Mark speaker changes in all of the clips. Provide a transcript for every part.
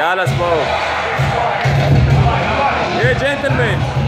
Speaker 1: Yeah, let's go. Yeah, gentlemen.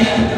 Speaker 1: Yeah.